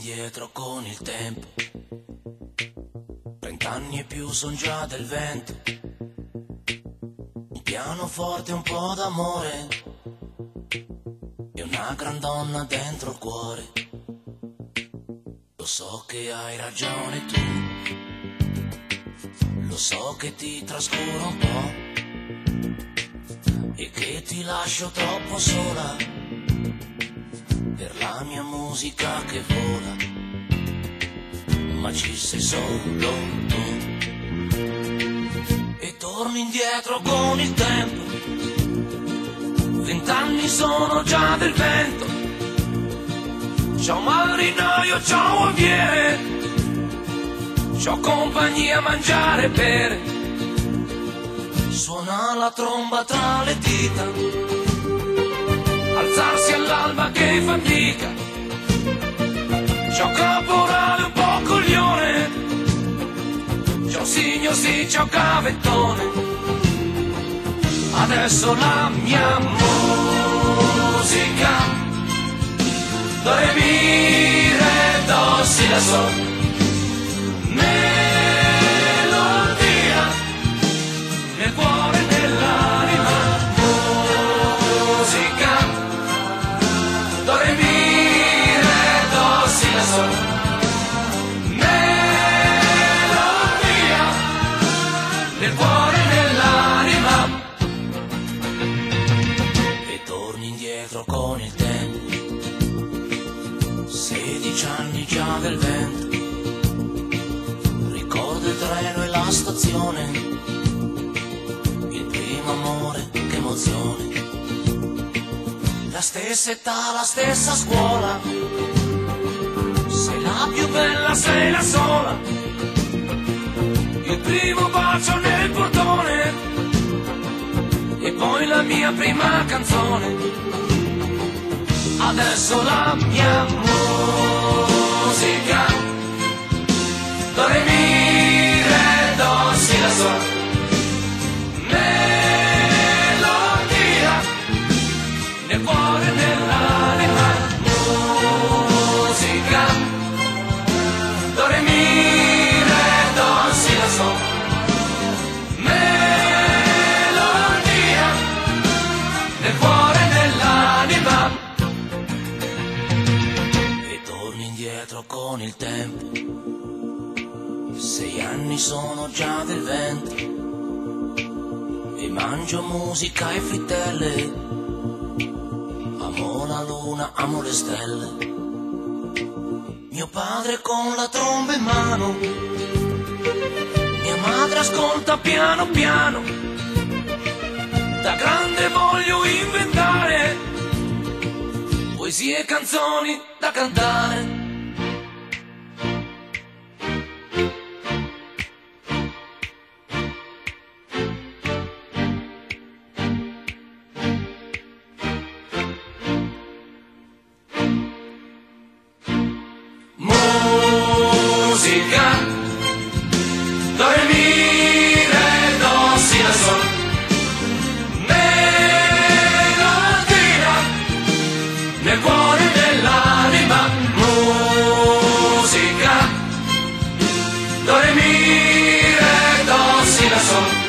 indietro con il tempo. Trent'anni e più son già del vento. Un pianoforte, un po' d'amore. E una gran donna dentro il cuore. Lo so che hai ragione tu. Lo so che ti trascuro un po'. E che ti lascio troppo sola per la mia musica che vola, ma ci sei solo tu. E torni indietro con il tempo, vent'anni sono già del vento. Ciao marinaio, ciao avviere, ciao compagnia a mangiare e bere. Suona la tromba tra le dita alzarsi all'alba fatica. Ciao caporale un po' coglione, ciao signor sì, ciao cavettone. Adesso la mia musica, dove mi do si. Sedici anni già del vento ricordo il treno e la stazione il primo amore che emozione la stessa età, la stessa scuola. Sei la più bella, sei la sola. Il primo bacio nel portone. E poi la mia prima canzone. Adesso la mia musica. música. Indietro con il tempo sei anni sono già del vento e mangio musica e frittelle Amo la luna, amo le stelle. Mio padre con la tromba in mano. Mia madre ascolta piano piano. Da grande voglio inventare poesie e canzoni da cantare. musica Dormire do si la sol Melodia nel cuore dell'anima Musica Dormire do si la sol.